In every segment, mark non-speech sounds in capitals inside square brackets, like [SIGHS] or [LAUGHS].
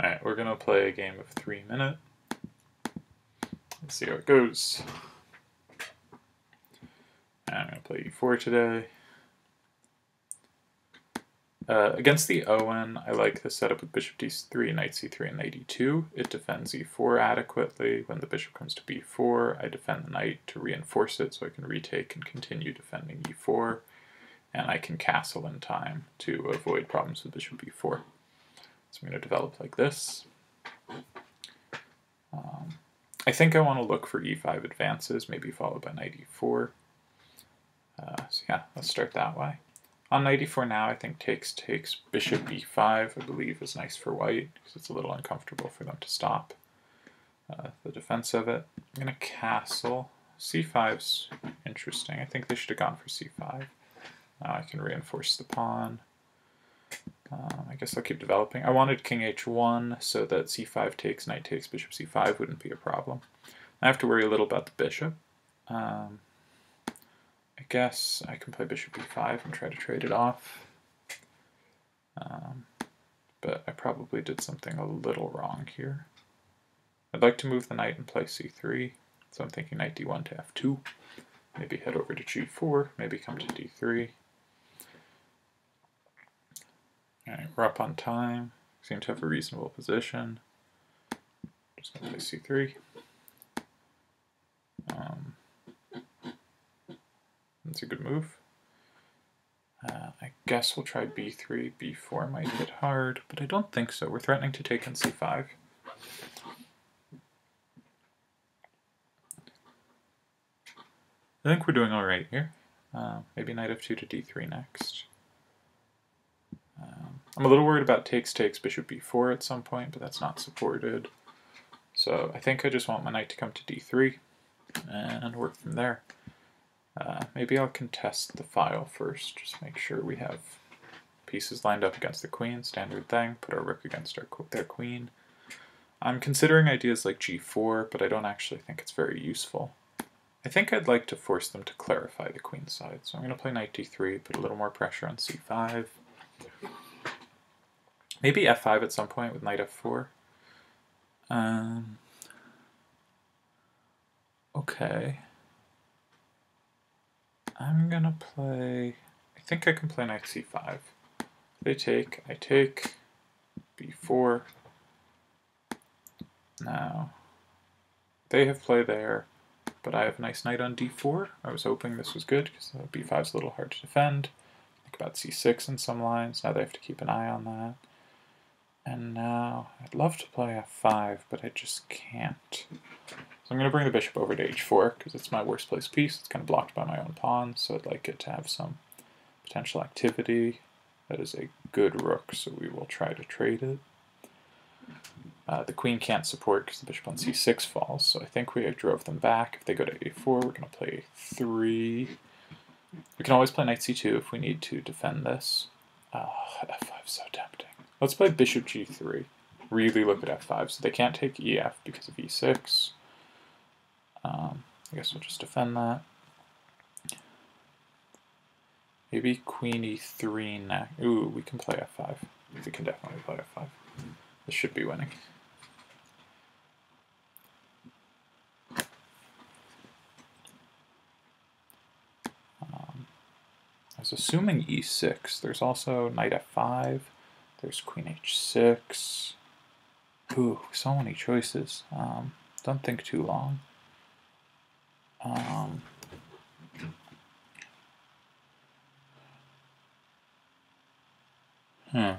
Alright, we're gonna play a game of three minute. Let's see how it goes. I'm gonna play e4 today. Uh, against the Owen, I like the setup with bishop d3, knight c3, and knight e2. It defends e4 adequately. When the bishop comes to b4, I defend the knight to reinforce it so I can retake and continue defending e4. And I can castle in time to avoid problems with bishop b4. So I'm going to develop like this. Um, I think I want to look for e5 advances, maybe followed by knight e4. Uh, so yeah, let's start that way. On knight e4 now, I think takes takes bishop e5, I believe is nice for white, because it's a little uncomfortable for them to stop uh, the defense of it. I'm going to castle. c5's interesting. I think they should have gone for c5. Now I can reinforce the pawn. Um, I guess I'll keep developing. I wanted king h1 so that c5 takes, knight takes, bishop c5 wouldn't be a problem. I have to worry a little about the bishop. Um, I guess I can play bishop b5 and try to trade it off. Um, but I probably did something a little wrong here. I'd like to move the knight and play c3, so I'm thinking knight d1 to f2. Maybe head over to g4, maybe come to d3. Alright, we're up on time. Seem to have a reasonable position. Just gonna play c3. Um, that's a good move. Uh, I guess we'll try b3. b4 might hit hard, but I don't think so. We're threatening to take in c5. I think we're doing alright here. Uh, maybe knight f2 to d3 next. I'm a little worried about takes takes bishop b4 at some point, but that's not supported. So I think I just want my knight to come to d3 and work from there. Uh, maybe I'll contest the file first, just make sure we have pieces lined up against the queen, standard thing, put our rook against our, their queen. I'm considering ideas like g4, but I don't actually think it's very useful. I think I'd like to force them to clarify the queen side, so I'm going to play knight d3, put a little more pressure on c5. Maybe f5 at some point with knight f4. Um, okay. I'm gonna play, I think I can play knight c5. They take, I take, b4. Now, they have play there, but I have a nice knight on d4. I was hoping this was good, because b5 is a little hard to defend. Think about c6 in some lines, now they have to keep an eye on that. And now, I'd love to play f5, but I just can't. So I'm going to bring the bishop over to h4 because it's my worst place piece. It's kind of blocked by my own pawn, so I'd like it to have some potential activity. That is a good rook, so we will try to trade it. Uh, the queen can't support because the bishop on c6 falls, so I think we drove them back. If they go to a4, we're going to play 3. We can always play knight c2 if we need to defend this. Oh, f5 is so tempting. Let's play bishop g3. Really look at f5. So they can't take ef because of e6. Um, I guess we'll just defend that. Maybe queen e3 next. Ooh, we can play f5. We can definitely play f5. This should be winning. Um, I was assuming e6. There's also knight f5. There's queen h6. Ooh, so many choices. Um, don't think too long. Um, hmm.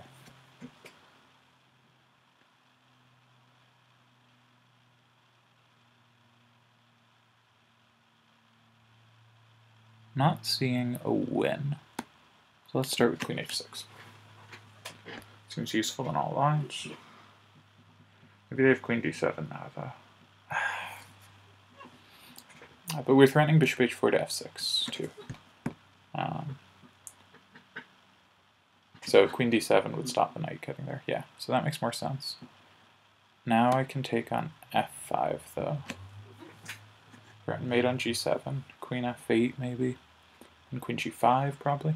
Not seeing a win. So let's start with queen h6. Seems useful in all lines. Maybe they have queen d7 now, though. [SIGHS] Uh, but we're threatening bishop h4 to f6 too. Um, so queen d7 would stop the knight getting there. Yeah, so that makes more sense. Now I can take on f5 though. Mate on g7, queen f8 maybe, and queen g5 probably.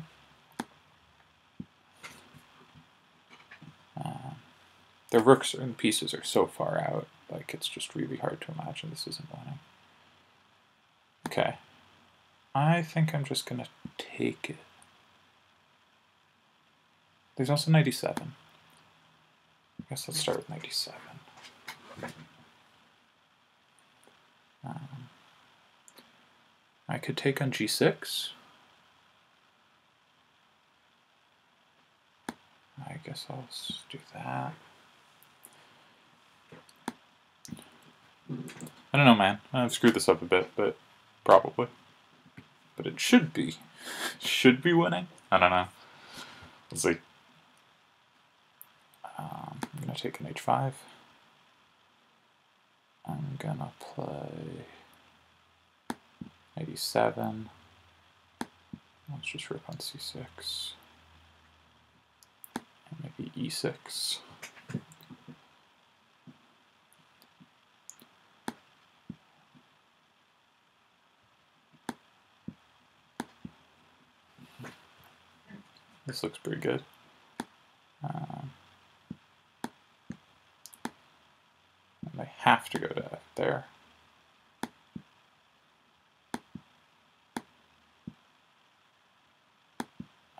The rooks and pieces are so far out, like it's just really hard to imagine this isn't winning. Okay. I think I'm just gonna take it. There's also 97. I guess let's start with 97. Um, I could take on g6. I guess I'll do that. I don't know, man. I've screwed this up a bit, but probably. But it should be. Should be winning. I don't know. Let's see. Um, I'm gonna take an h5. I'm gonna play 87. Let's just rip on c6. And maybe e6. This looks pretty good. Um, and I have to go to there.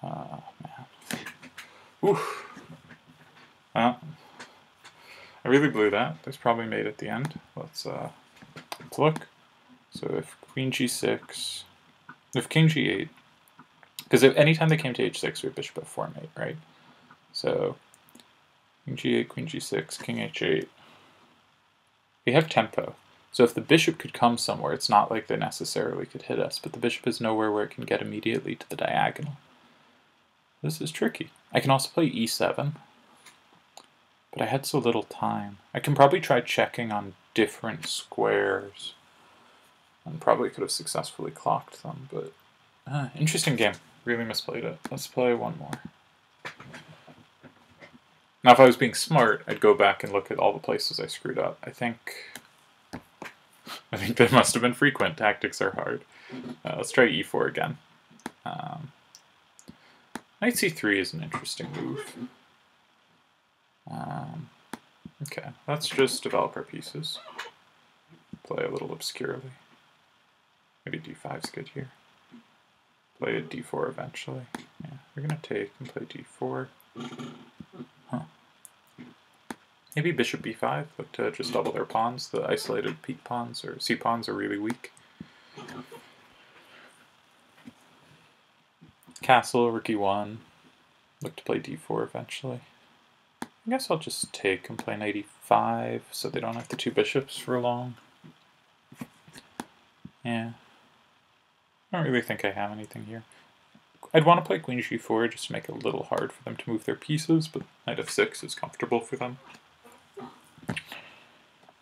Oh, man. Oof. Well, I really blew that. There's probably mate at the end. Let's, uh, let's look. So if queen g6, if king g8, because anytime they came to h6, we have bishop f4 mate, right? So king g8, queen g6, king h8. We have tempo. So if the bishop could come somewhere, it's not like they necessarily could hit us, but the bishop is nowhere where it can get immediately to the diagonal. This is tricky. I can also play e7, but I had so little time. I can probably try checking on different squares, and probably could have successfully clocked them, but uh, interesting game. Really misplayed it. Let's play one more. Now, if I was being smart, I'd go back and look at all the places I screwed up. I think... I think they [LAUGHS] must have been frequent. Tactics are hard. Uh, let's try e4 again. Um, knight c3 is an interesting move. Um, okay, let's just develop our pieces. Play a little obscurely. Maybe d5 is good here play a d4 eventually. Yeah, we're gonna take and play d4. Huh. Maybe bishop b5, look to just double their pawns. The isolated peak pawns or c pawns are really weak. Castle, rook e1. Look to play d4 eventually. I guess I'll just take and play knight e5 so they don't have the two bishops for long. Yeah. I don't really think I have anything here. I'd want to play queen g4 just to make it a little hard for them to move their pieces, but knight f6 is comfortable for them.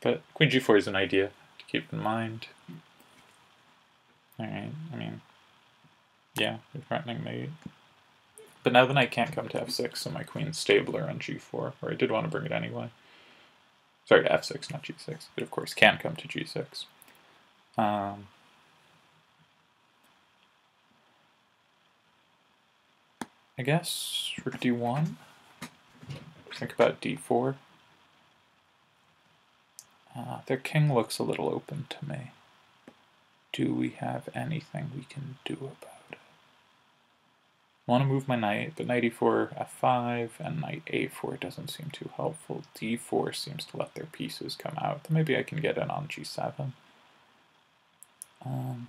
But queen g4 is an idea to keep in mind. Alright, I mean, yeah, they're threatening mate. But now the knight can't come to f6, so my queen's stabler on g4, or I did want to bring it anyway. Sorry, to f6, not g6. It, of course can come to g6. Um, I guess rook d1. Think about d4. Uh, their king looks a little open to me. Do we have anything we can do about it? I want to move my knight, but knight e4, f5, and knight a4 doesn't seem too helpful. d4 seems to let their pieces come out. Maybe I can get in on g7. Um,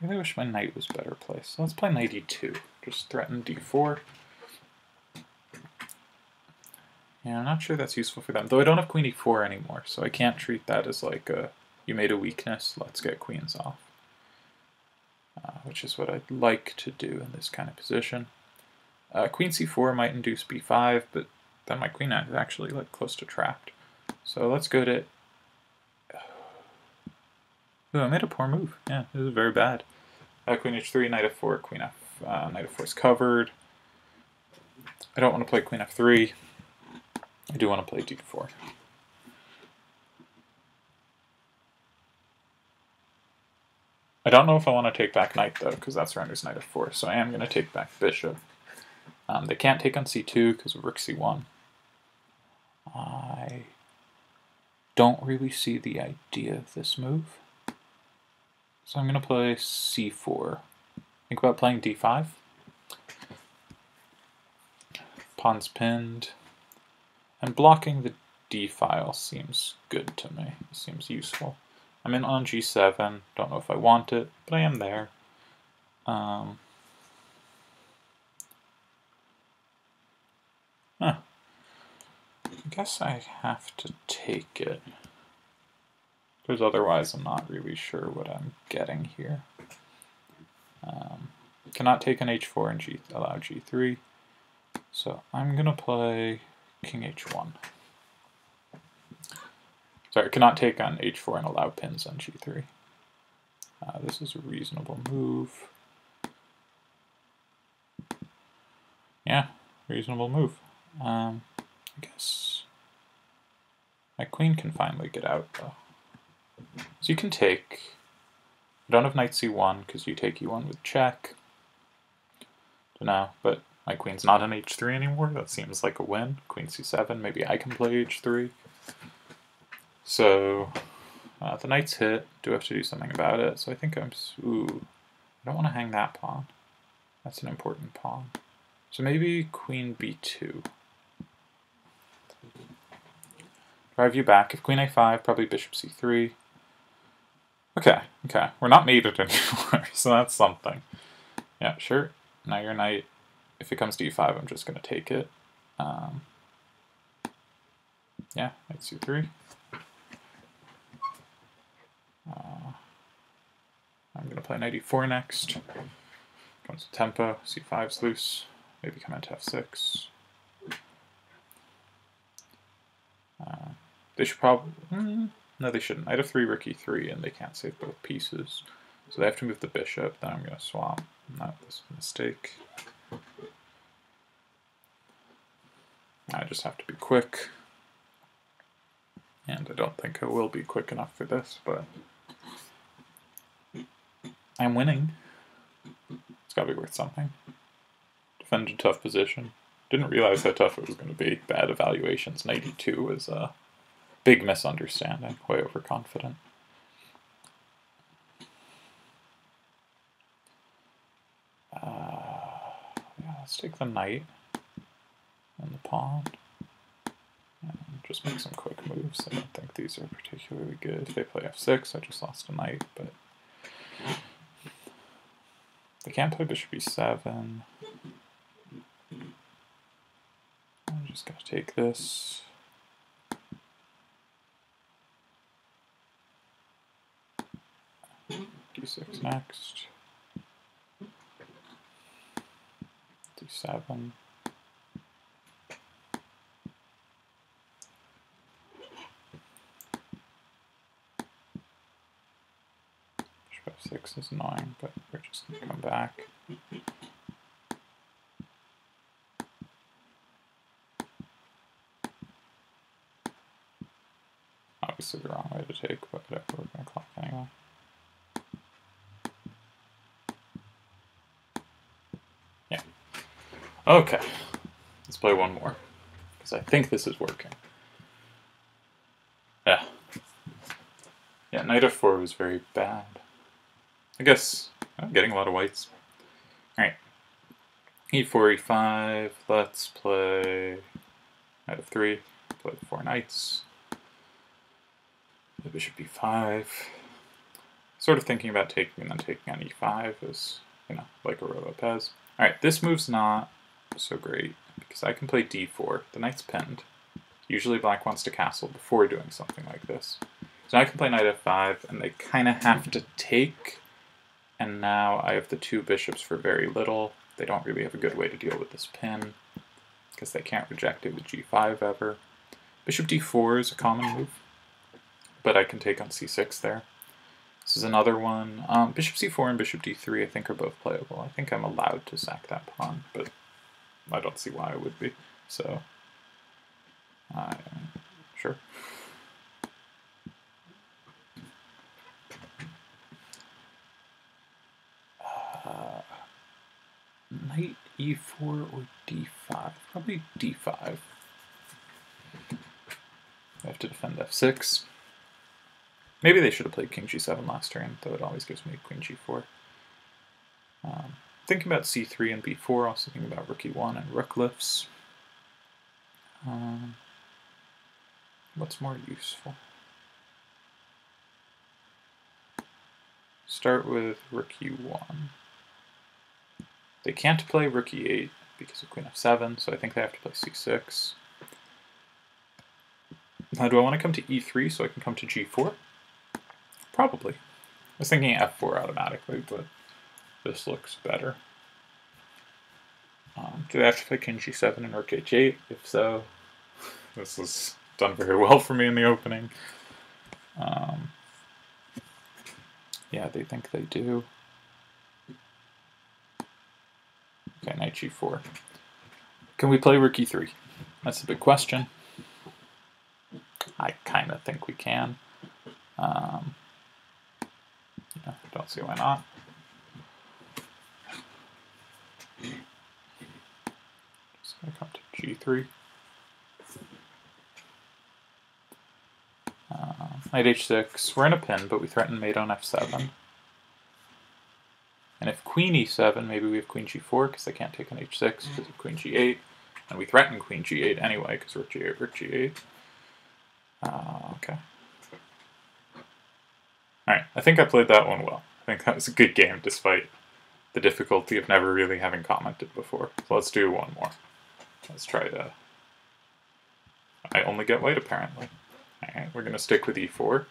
I really wish my knight was better placed. Let's play knight e2. Just threaten d4. Yeah, I'm not sure that's useful for them. Though I don't have queen e4 anymore, so I can't treat that as like a, you made a weakness, let's get queens off. Uh, which is what I'd like to do in this kind of position. Uh, queen c4 might induce b5, but then my queen is actually like close to trapped. So let's go to Ooh, I made a poor move. Yeah, this is very bad. Uh, queen h3, knight f4, queen f, uh, knight f4 is covered. I don't want to play queen f3. I do want to play d4. I don't know if I want to take back knight though, because that surrenders knight f4, so I am going to take back bishop. Um, they can't take on c2 because of rook c1. I don't really see the idea of this move. So I'm going to play c4. Think about playing d5. Pawn's pinned. And blocking the d file seems good to me. It seems useful. I'm in on g7. Don't know if I want it, but I am there. Um, huh. I guess I have to take it. Because otherwise I'm not really sure what I'm getting here. Um, cannot take an h4 and g allow g3. So I'm going to play king h1. Sorry, cannot take on h4 and allow pins on g3. Uh, this is a reasonable move. Yeah, reasonable move. Um, I guess my queen can finally get out, though. So you can take... I don't have knight c1 because you take e1 with check. Don't know, but my queen's not on h3 anymore. That seems like a win. Queen c7, maybe I can play h3. So uh, the knight's hit. Do have to do something about it. So I think I'm... Ooh. I don't want to hang that pawn. That's an important pawn. So maybe queen b2. Drive you back. If queen a5, probably bishop c3. Okay, okay. We're not mated [LAUGHS] anymore, so that's something. Yeah, sure. Now your knight, if it comes to e5, I'm just going to take it. Um, yeah, knight c3. Uh, I'm going to play knight e4 next. Comes to tempo, c5's loose. Maybe come into f6. Uh, they should probably... Mm, no, they shouldn't. Knight f3, rook e3, and they can't save both pieces. So they have to move the bishop, then I'm going to swap. No, this is a mistake. I just have to be quick. And I don't think I will be quick enough for this, but I'm winning. It's gotta be worth something. Defend a tough position. Didn't realize how tough it was going to be. Bad evaluations. 92 was a uh, big misunderstanding. Way overconfident. Uh, yeah, let's take the knight and the pawn. And just make some quick moves. I don't think these are particularly good. If they play f6, I just lost a knight, but... They can't play bishop e7. I'm just gonna take this. D6 next. D7. Bishop f6 is annoying, but we're just gonna come back. Obviously the wrong way to take, but whatever, we're gonna clock anyway. Yeah. Okay. Let's play one more. Because I think this is working. Yeah. Yeah, knight f4 was very bad. I guess I'm getting a lot of whites. Alright. e4, e5, let's play knight f3, play four knights. Bishop e5. Sort of thinking about taking and then taking on e5 is, you know, like a Lopez. Alright, this move's not so great because I can play d4. The knight's pinned. Usually black wants to castle before doing something like this. So now I can play knight f5, and they kind of have to take, and now I have the two bishops for very little. They don't really have a good way to deal with this pin, because they can't reject it with g5 ever. Bishop d4 is a common move, but I can take on c6 there. This is another one. Um, bishop c4 and bishop d3 I think are both playable. I think I'm allowed to sack that pawn, but I don't see why I would be. So, uh, sure. Uh, knight e4 or d5? Probably d5. I have to defend f6. Maybe they should have played king g7 last turn, though it always gives me queen g4. Thinking about c3 and b4, also thinking about rook e1 and rook lifts. Um, what's more useful? Start with rook e1. They can't play rook e8 because of queen f7, so I think they have to play c6. Now, do I want to come to e3 so I can come to g4? Probably. I was thinking f4 automatically, but this looks better. Um, do I have to play king g7 and rook h8? If so, this was done very well for me in the opening. Um, yeah, they think they do. Okay, knight g4. Can we play rook e3? That's a big question. I kind of think we can. Um, yeah, don't see why not. Going come to g3. Uh, knight h6. We're in a pin, but we threaten mate on f7. And if queen e7, maybe we have queen g4 because they can't take an h6 because of queen g8. And we threaten queen g8 anyway because rook g8, rook g8. Uh, okay. Alright, I think I played that one well. I think that was a good game despite the difficulty of never really having commented before. So let's do one more. Let's try to... I only get white apparently. Alright, we're going to stick with e4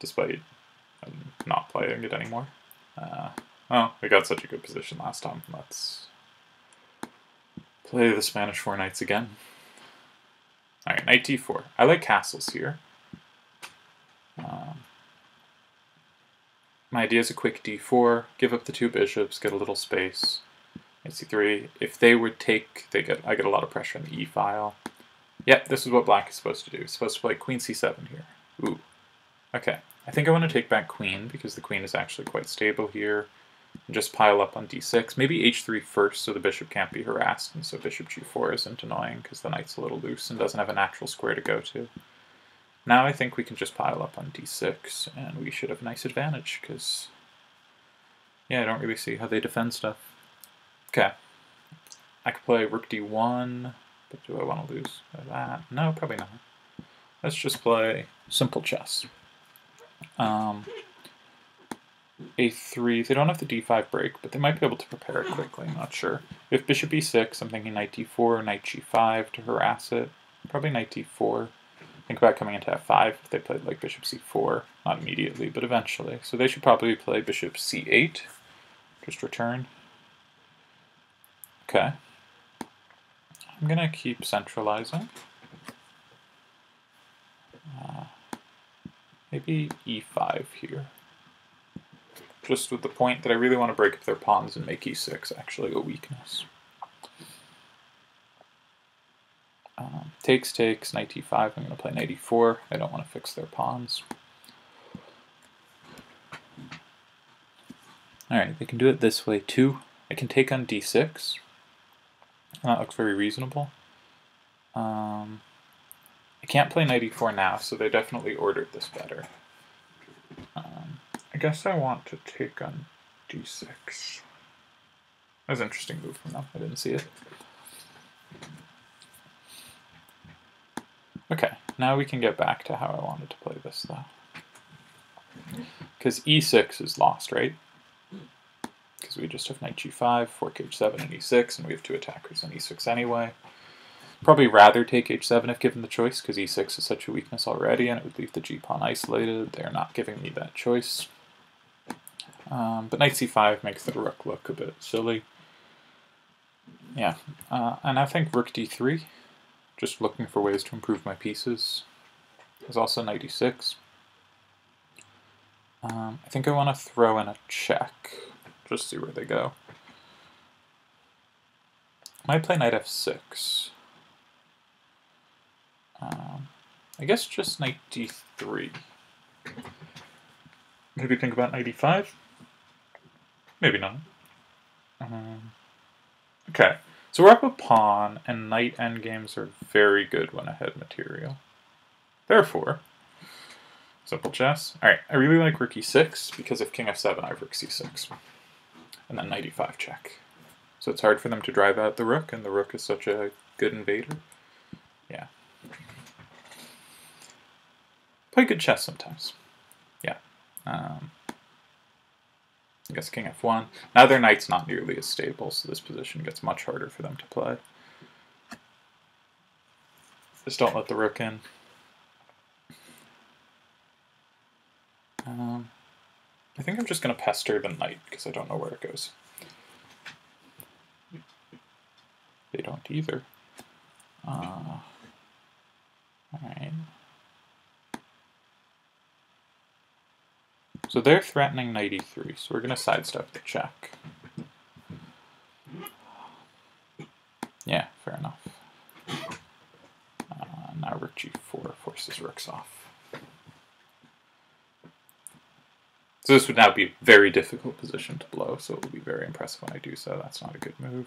despite not playing it anymore. Uh, well, we got such a good position last time. Let's play the Spanish Four Knights again. Alright, knight d4. I like castles here. Um, my idea is a quick d4, give up the two bishops, get a little space. Knight c3. If they would take, they get I get a lot of pressure on the e-file. Yep, this is what black is supposed to do. It's supposed to play queen c7 here. Ooh. Okay. I think I want to take back queen because the queen is actually quite stable here and just pile up on d6. Maybe h3 first so the bishop can't be harassed, and so bishop g4 isn't annoying because the knight's a little loose and doesn't have a natural square to go to. Now I think we can just pile up on d6, and we should have a nice advantage, because, yeah, I don't really see how they defend stuff. Okay. I could play rook d1, but do I want to lose that? No, probably not. Let's just play simple chess. Um, a3. They don't have the d5 break, but they might be able to prepare it quickly. Not sure. If bishop e6, I'm thinking knight d4, knight g5 to harass it. Probably knight d4. Think about coming into f5 if they played like bishop c4. Not immediately, but eventually. So they should probably play bishop c8. Just return. Okay. I'm going to keep centralizing. Uh, maybe e5 here just with the point that I really want to break up their pawns and make e6 actually a weakness. Um, takes, takes, knight e5, I'm going to play knight e4. I don't want to fix their pawns. Alright, they can do it this way too. I can take on d6. That looks very reasonable. Um, I can't play knight e4 now, so they definitely ordered this better. Um, I guess I want to take on d6. That was an interesting move from them. I didn't see it. Okay, now we can get back to how I wanted to play this, though. Because e6 is lost, right? Because we just have knight g5, fork h7, and e6, and we have two attackers on e6 anyway. Probably rather take h7 if given the choice, because e6 is such a weakness already, and it would leave the g-pawn isolated. They're not giving me that choice. Um, but knight c5 makes the rook look a bit silly. Yeah, uh, and I think rook d3, just looking for ways to improve my pieces. There's also knight e6. Um, I think I want to throw in a check, just see where they go. Might play knight f6. Um, I guess just knight d3. Maybe think about knight e5. Maybe not. Um, okay, so we're up a pawn, and knight endgames are very good when ahead material. Therefore, simple chess. All right, I really like rook e6 because if king f7, I have rook c6. And then knight e5 check. So it's hard for them to drive out the rook, and the rook is such a good invader. Yeah. Play good chess sometimes. Yeah. Um, I guess king f1. Now their knight's not nearly as stable, so this position gets much harder for them to play. Just don't let the rook in. Um, I think I'm just going to pester the knight because I don't know where it goes. They don't either. Uh, Alright. So they're threatening knight e3, so we're going to sidestep the check. Yeah, fair enough. Uh, now rook g4 forces rooks off. So this would now be a very difficult position to blow, so it will be very impressive when I do so. That's not a good move.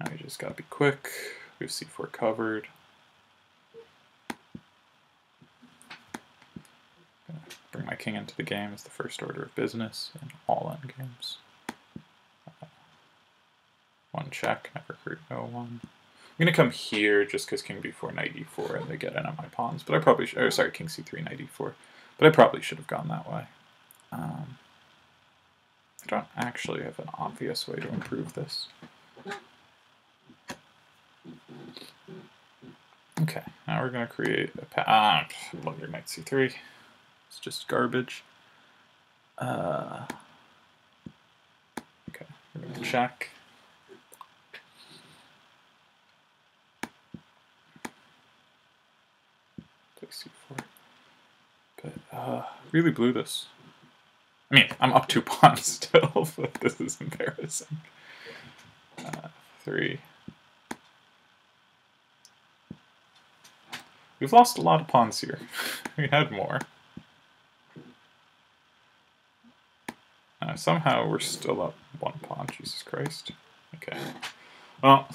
Now you just gotta be quick. We have c4 covered. Bring my king into the game as the first order of business in all endgames. One check, never hurt no one. I'm gonna come here just because king b4, knight e4, and they get in on my pawns. But I probably should, or sorry, king c3, knight e4. But I probably should have gone that way. Um, I don't actually have an obvious way to improve this. Okay, now we're going to create a path. Ah, blunder knight c3. It's just garbage. Uh, okay, we're going to check. Play c4. But, uh, really blew this. I mean, I'm up two [LAUGHS] pawns still, [LAUGHS] but this is embarrassing. Uh, three. We've lost a lot of pawns here. [LAUGHS] we had more. Uh, somehow we're still up one pawn, Jesus Christ. Okay. Well,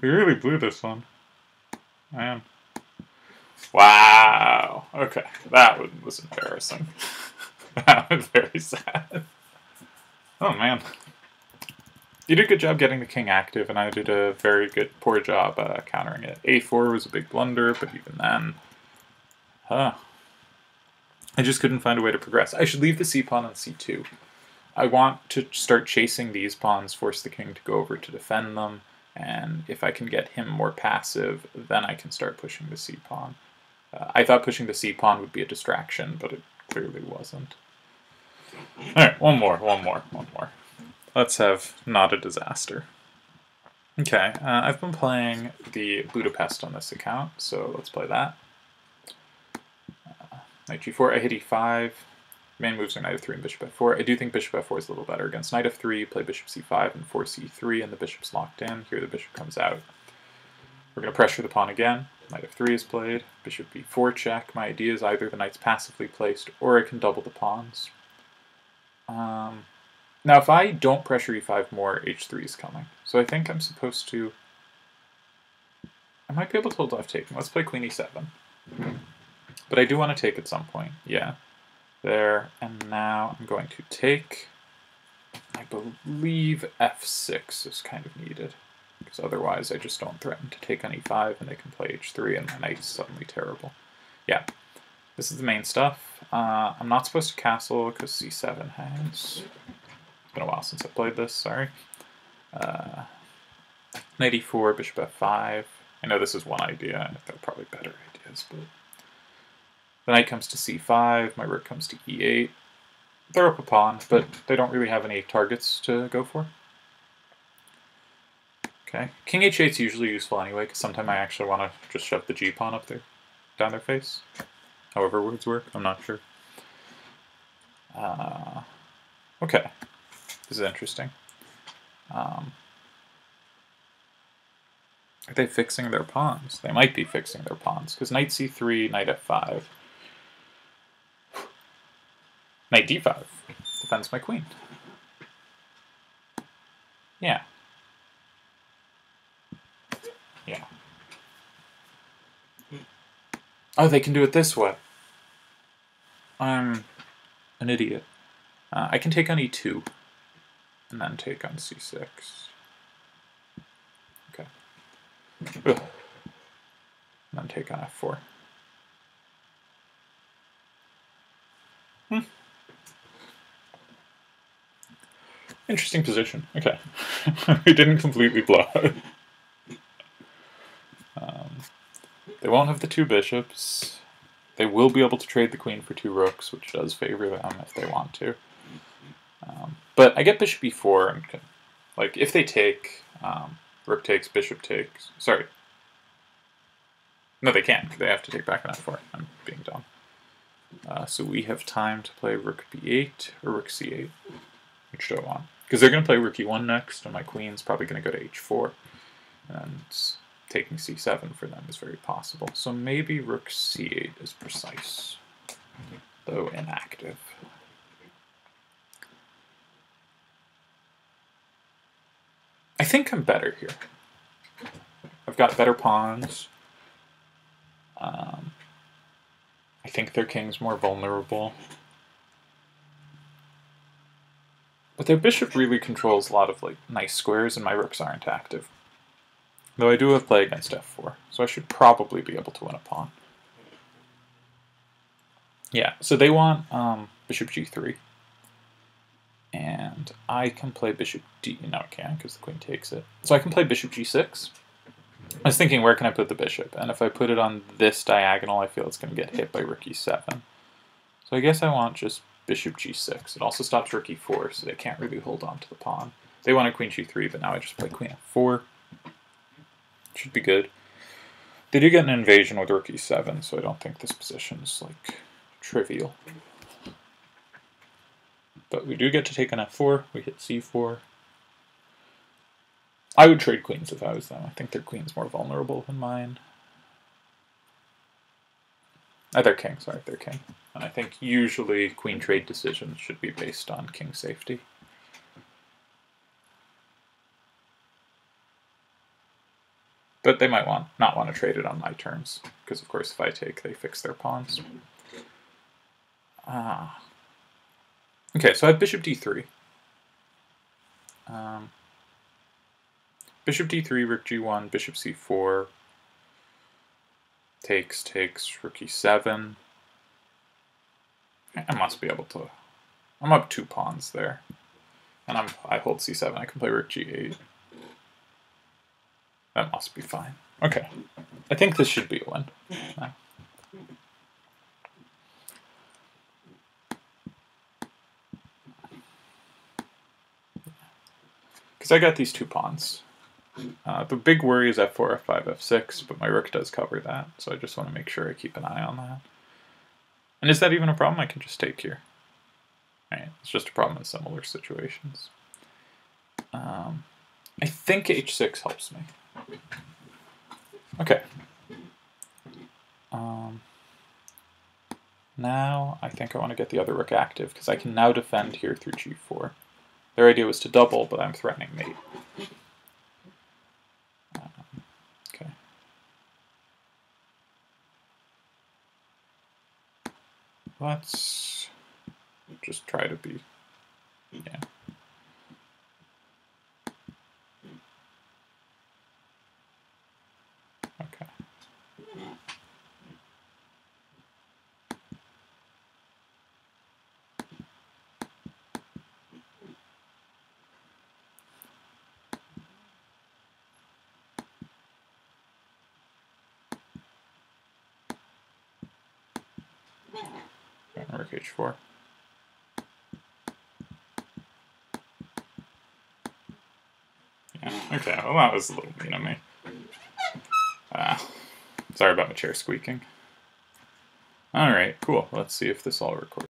we really blew this one. Man. Wow. Okay, that was embarrassing. [LAUGHS] that was very sad. Oh man. You did a good job getting the king active, and I did a very good, poor job uh, countering it. a4 was a big blunder, but even then, huh. I just couldn't find a way to progress. I should leave the c pawn on c2. I want to start chasing these pawns, force the king to go over to defend them, and if I can get him more passive, then I can start pushing the c pawn. Uh, I thought pushing the c pawn would be a distraction, but it clearly wasn't. Alright, one more, one more, one more. Let's have not a disaster. Okay, uh, I've been playing the Budapest on this account, so let's play that. Uh, knight g4, I hit e5. Main moves are knight f3 and bishop f4. I do think bishop f4 is a little better against knight f3, play bishop c5 and 4 c3, and the bishop's locked in. Here the bishop comes out. We're going to pressure the pawn again. Knight f3 is played, bishop b4 check. My idea is either the knight's passively placed or I can double the pawns. Um, now, if I don't pressure e5 more, h3 is coming. So I think I'm supposed to... I might be able to hold off taking. Let's play queen e7. But I do want to take at some point. Yeah. There. And now I'm going to take... I believe f6 is kind of needed. Because otherwise I just don't threaten to take on e5 and they can play h3 and my knight's suddenly terrible. Yeah. This is the main stuff. Uh, I'm not supposed to castle because c7 hangs. It's been a while since I played this, sorry. Uh, knight e4, bishop f5. I know this is one idea, and there are probably better ideas, but... The knight comes to c5, my rook comes to e8. They're up a pawn, but they don't really have any targets to go for. Okay, king h8 is usually useful anyway, because sometimes I actually want to just shove the g-pawn up there, down their face. However words work, I'm not sure. Uh, okay. This is interesting. Um, are they fixing their pawns? They might be fixing their pawns, because knight c3, knight f5. Knight d5 defends my queen. Yeah. Yeah. Oh, they can do it this way. I'm an idiot. Uh, I can take on e2, and then take on c6. Okay. Ugh. And then take on f4. Hmm. Interesting position. Okay. [LAUGHS] we didn't completely blow they won't have the two bishops. They will be able to trade the queen for two rooks, which does favor them if they want to. Um, but I get bishop e4, and like if they take, um, rook takes, bishop takes. Sorry. No, they can't. They have to take back on f4. I'm being dumb. Uh, so we have time to play rook b8 or rook c8. Which do I want? Because they're going to play rook e1 next, and my queen's probably going to go to h4. And taking c7 for them is very possible. So maybe rook c8 is precise, though inactive. I think I'm better here. I've got better pawns. Um, I think their king's more vulnerable. But their bishop really controls a lot of like nice squares, and my rooks aren't active. Though I do have play against f4, so I should probably be able to win a pawn. Yeah, so they want um, bishop g3. And I can play bishop d... No, I can't, because the queen takes it. So I can play bishop g6. I was thinking, where can I put the bishop? And if I put it on this diagonal, I feel it's going to get hit by rook e7. So I guess I want just bishop g6. It also stops rook e4, so they can't really hold on to the pawn. They wanted queen g3, but now I just play queen f4. Should be good. They do get an invasion with rook e7, so I don't think this position is like trivial. But we do get to take an f4. We hit c4. I would trade queens if I was them. I think their queen's more vulnerable than mine. Uh, their king, sorry, their king. And I think usually queen trade decisions should be based on king safety. But they might want not want to trade it on my terms, because of course if I take, they fix their pawns. Ah. Okay, so I have bishop d3. Um, bishop d3, rook g1, bishop c4, takes, takes, rook e7. I must be able to... I'm up two pawns there. And I'm I hold c7. I can play rook g8. That must be fine. Okay. I think this should be a win. Because I got these two pawns. Uh, the big worry is f4, f5, f6, but my rook does cover that, so I just want to make sure I keep an eye on that. And is that even a problem? I can just take here. Right, it's just a problem in similar situations. Um, I think h6 helps me. Okay. Um, now I think I want to get the other rook active because I can now defend here through g4. Their idea was to double, but I'm threatening mate. Um, okay. Let's just try to be, yeah. Rook h4. Yeah, okay, well that was a little mean of me. Ah, sorry about my chair squeaking. Alright, cool. Let's see if this all records.